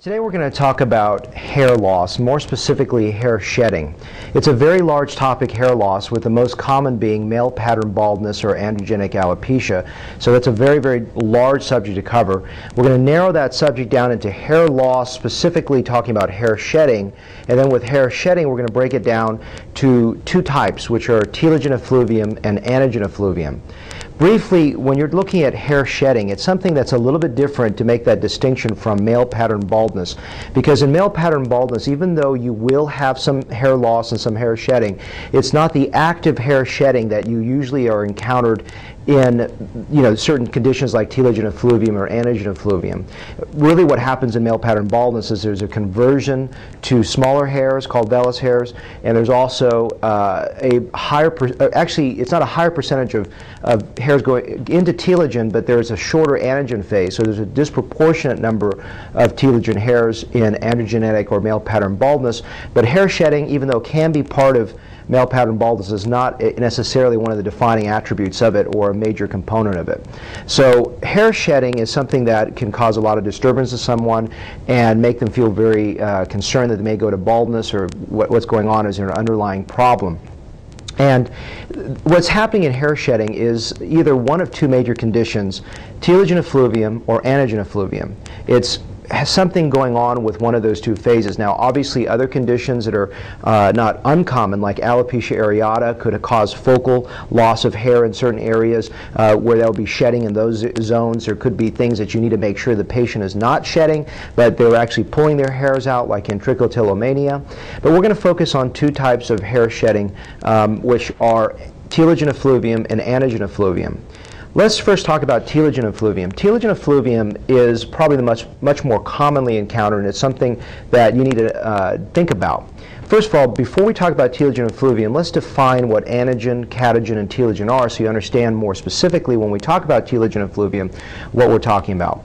Today we're going to talk about hair loss, more specifically hair shedding. It's a very large topic, hair loss, with the most common being male pattern baldness or androgenic alopecia. So that's a very, very large subject to cover. We're going to narrow that subject down into hair loss, specifically talking about hair shedding. And then with hair shedding, we're going to break it down to two types, which are telogen effluvium and anagen effluvium. Briefly, when you're looking at hair shedding, it's something that's a little bit different to make that distinction from male pattern baldness. Because in male pattern baldness, even though you will have some hair loss and some hair shedding, it's not the active hair shedding that you usually are encountered in you know certain conditions like telogen effluvium or anagen effluvium. Really what happens in male pattern baldness is there's a conversion to smaller hairs called vellus hairs and there's also uh, a higher, uh, actually it's not a higher percentage of, of hairs going into telogen but there's a shorter anagen phase so there's a disproportionate number of telogen hairs in androgenetic or male pattern baldness but hair shedding even though can be part of male pattern baldness is not necessarily one of the defining attributes of it or a major component of it. So hair shedding is something that can cause a lot of disturbance to someone and make them feel very uh, concerned that they may go to baldness or what, what's going on is an underlying problem. And what's happening in hair shedding is either one of two major conditions, telogen effluvium or anagen effluvium. It's has something going on with one of those two phases. Now, obviously, other conditions that are uh, not uncommon, like alopecia areata, could cause focal loss of hair in certain areas uh, where there will be shedding in those zones. There could be things that you need to make sure the patient is not shedding, but they're actually pulling their hairs out, like in trichotillomania. But we're going to focus on two types of hair shedding, um, which are telogen effluvium and anagen effluvium. Let's first talk about telogen effluvium. Telogen effluvium is probably the much, much more commonly encountered, and it's something that you need to uh, think about. First of all, before we talk about telogen effluvium, let's define what anagen, catagen, and telogen are so you understand more specifically when we talk about telogen effluvium what we're talking about.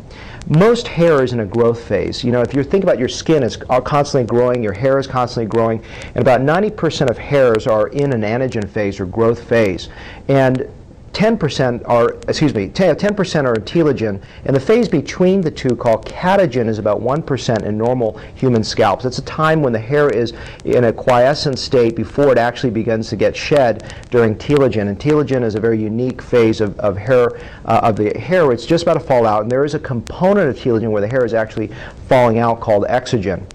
Most hair is in a growth phase. You know, if you think about your skin, it's constantly growing, your hair is constantly growing, and about 90% of hairs are in an anagen phase or growth phase. And 10% are, excuse me, 10% are telogen, and the phase between the two called catagen is about 1% in normal human scalps. It's a time when the hair is in a quiescent state before it actually begins to get shed during telogen. And telogen is a very unique phase of, of hair, uh, of the hair. It's just about to fall out, and there is a component of telogen where the hair is actually falling out called exogen.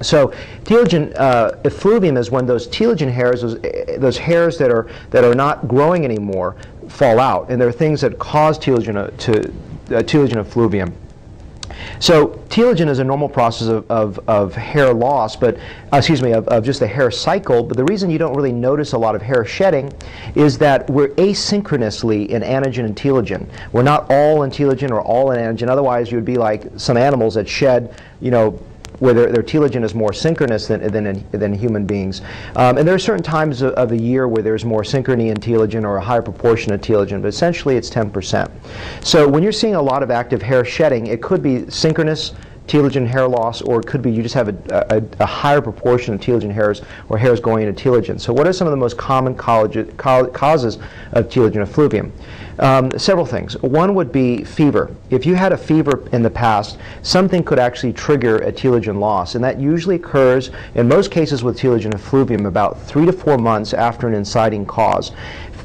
So telogen uh, effluvium is when those telogen hairs, those, those hairs that are, that are not growing anymore, fall out. And there are things that cause telogen, to, uh, telogen effluvium. So telogen is a normal process of, of, of hair loss, but uh, excuse me, of, of, just the hair cycle. But the reason you don't really notice a lot of hair shedding is that we're asynchronously in anagen and telogen. We're not all in telogen or all in anagen. Otherwise, you would be like some animals that shed, you know, where their, their telogen is more synchronous than, than, than human beings. Um, and there are certain times of, of, the year where there's more synchrony in telogen or a higher proportion of telogen, but essentially it's 10%. So when you're seeing a lot of active hair shedding, it could be synchronous telogen hair loss, or it could be you just have a, a, a, higher proportion of telogen hairs or hairs going into telogen. So what are some of the most common causes of telogen effluvium? Um, several things. One would be fever. If you had a fever in the past, something could actually trigger a telogen loss, and that usually occurs in most cases with telogen effluvium about three to four months after an inciting cause.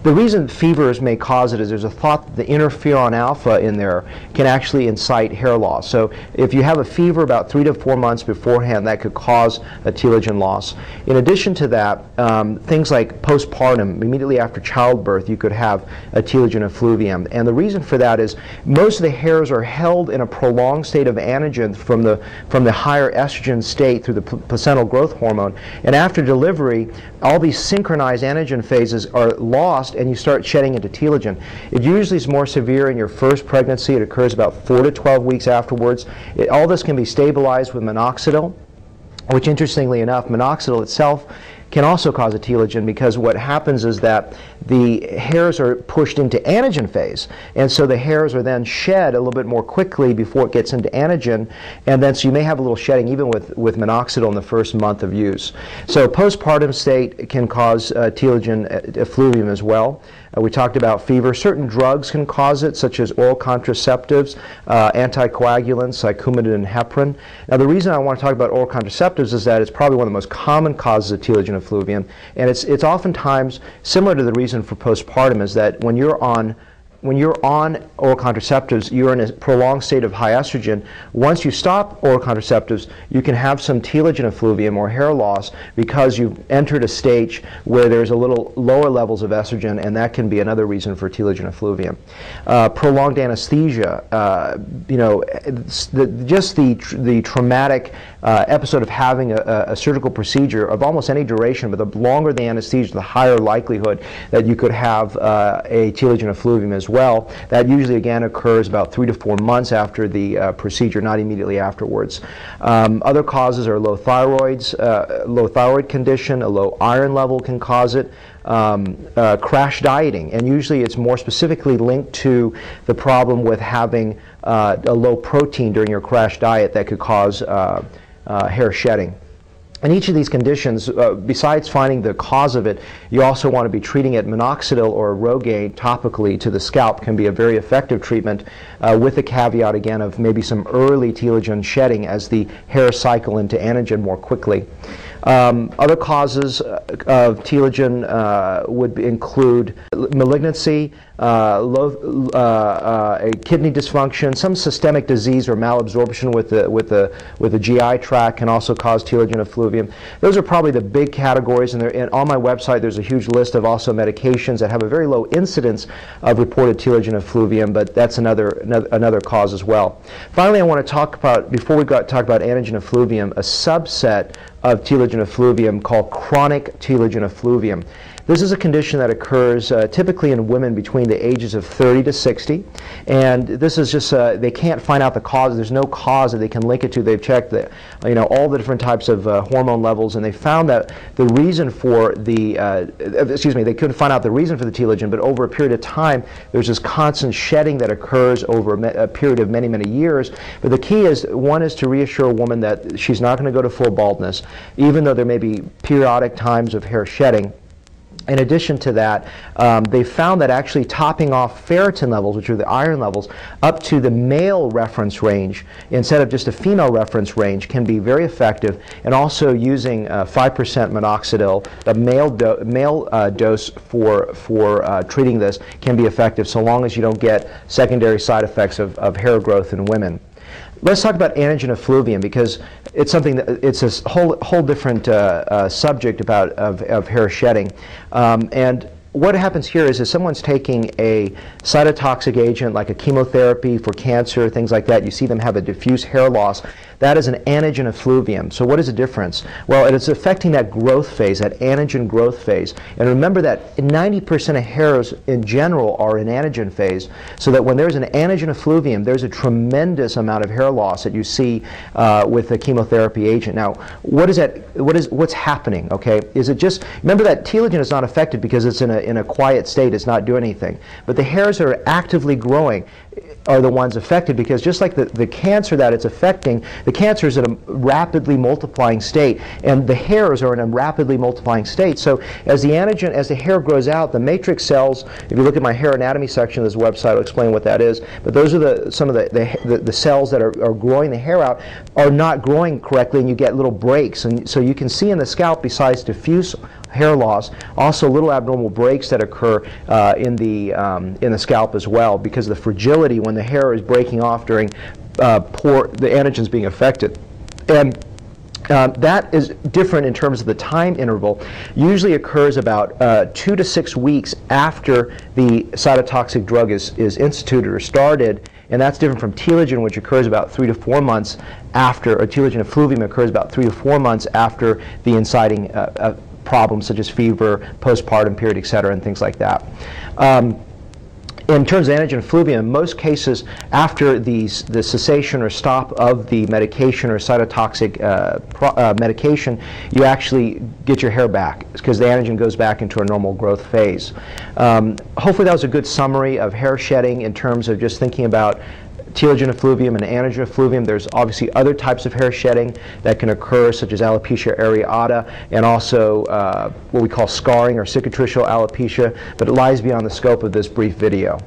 The reason fevers may cause it is there's a thought that the interferon alpha in there can actually incite hair loss. So if you have a fever about three to four months beforehand, that could cause a telogen loss. In addition to that, um, things like postpartum, immediately after childbirth, you could have a telogen effluvium. And the reason for that is most of the hairs are held in a prolonged state of anagen from the, from the higher estrogen state through the placental growth hormone. And after delivery, all these synchronized anagen phases are lost and you start shedding into telogen. It usually is more severe in your first pregnancy. It occurs about 4 to 12 weeks afterwards. It, all this can be stabilized with minoxidil, which interestingly enough, minoxidil itself can also cause a telogen because what happens is that the hairs are pushed into anagen phase, and so the hairs are then shed a little bit more quickly before it gets into anagen, and then so you may have a little shedding even with, with minoxidil in the first month of use. So postpartum state can cause uh, telogen effluvium as well. Uh, we talked about fever. Certain drugs can cause it, such as oral contraceptives, uh, anticoagulants Coumadin and heparin. Now, the reason I want to talk about oral contraceptives is that it's probably one of the most common causes of telogen effluvium, and it's, it's oftentimes similar to the reason for postpartum is that when you're on when you're on oral contraceptives, you're in a prolonged state of high estrogen. Once you stop oral contraceptives, you can have some telogen effluvium or hair loss because you've entered a stage where there's a little lower levels of estrogen, and that can be another reason for telogen effluvium. Uh, prolonged anesthesia, uh, you know, the, just the, tr the traumatic uh, episode of having a, a, surgical procedure of almost any duration, but the longer the anesthesia, the higher likelihood that you could have uh, a telogen effluvium as well. That usually again occurs about three to four months after the uh, procedure, not immediately afterwards. Um, other causes are low thyroids, uh, low thyroid condition, a low iron level can cause it. Um, uh, crash dieting, and usually it's more specifically linked to the problem with having uh, a low protein during your crash diet that could cause uh, uh, hair shedding. In each of these conditions, uh, besides finding the cause of it, you also want to be treating it minoxidil or Rogaine topically to the scalp can be a very effective treatment uh, with the caveat again of maybe some early telogen shedding as the hair cycle into anagen more quickly. Um, other causes uh, of telogen uh, would include malignancy, uh, low, uh, uh, kidney dysfunction, some systemic disease or malabsorption with the, with, the, with the GI tract can also cause telogen effluvium. Those are probably the big categories, and, and on my website there's a huge list of also medications that have a very low incidence of reported telogen effluvium, but that's another, another, another cause as well. Finally, I want to talk about, before we got, talk about anagen effluvium, a subset of telogen effluvium called chronic telogen effluvium. This is a condition that occurs uh, typically in women between the ages of 30 to 60. And this is just, uh, they can't find out the cause. There's no cause that they can link it to. They've checked the, you know, all the different types of uh, hormone levels, and they found that the reason for the, uh, excuse me, they couldn't find out the reason for the telogen, but over a period of time, there's this constant shedding that occurs over a, a period of many, many years. But the key is, one is to reassure a woman that she's not going to go to full baldness, even though there may be periodic times of hair shedding in addition to that, um, they found that actually topping off ferritin levels, which are the iron levels, up to the male reference range instead of just a female reference range can be very effective. And also using 5% uh, minoxidil, the male, do male uh, dose for, for uh, treating this can be effective so long as you don't get secondary side effects of, of hair growth in women. Let's talk about anagen effluvium because it's something that it's a whole whole different uh, uh, subject about of, of hair shedding, um, and what happens here is if someone's taking a cytotoxic agent like a chemotherapy for cancer, things like that, you see them have a diffuse hair loss. That is an anagen effluvium. So what is the difference? Well, it is affecting that growth phase, that anagen growth phase. And remember that 90% of hairs in general are in anagen phase, so that when there's an anagen effluvium, there's a tremendous amount of hair loss that you see uh, with a chemotherapy agent. Now, what is that? What is what's happening? Okay, is it just remember that telogen is not affected because it's in a in a quiet state, it's not doing anything. But the hairs that are actively growing are the ones affected because just like the, the cancer that it's affecting, the cancer is in a rapidly multiplying state and the hairs are in a rapidly multiplying state. So as the anagen, as the hair grows out, the matrix cells, if you look at my hair anatomy section of this website, I'll explain what that is, but those are the, some of the, the, the cells that are, are growing the hair out are not growing correctly and you get little breaks. And so you can see in the scalp, besides diffuse hair loss, also little abnormal breaks that occur uh, in, the, um, in the scalp as well because of the fragility when the hair is breaking off during uh, poor, the anagens being affected. And um, that is different in terms of the time interval. Usually occurs about uh, two to six weeks after the cytotoxic drug is, is instituted or started, and that's different from telogen, which occurs about three to four months after, or telogen effluvium occurs about three to four months after the inciting uh, uh, problems such as fever, postpartum period, et cetera, and things like that. Um, in terms of anagen effluvium, in most cases, after these, the cessation or stop of the medication or cytotoxic uh, pro, uh, medication, you actually get your hair back because the anagen goes back into a normal growth phase. Um, hopefully that was a good summary of hair shedding in terms of just thinking about telogen effluvium and anagen effluvium. There's obviously other types of hair shedding that can occur, such as alopecia areata, and also uh, what we call scarring or cicatricial alopecia, but it lies beyond the scope of this brief video.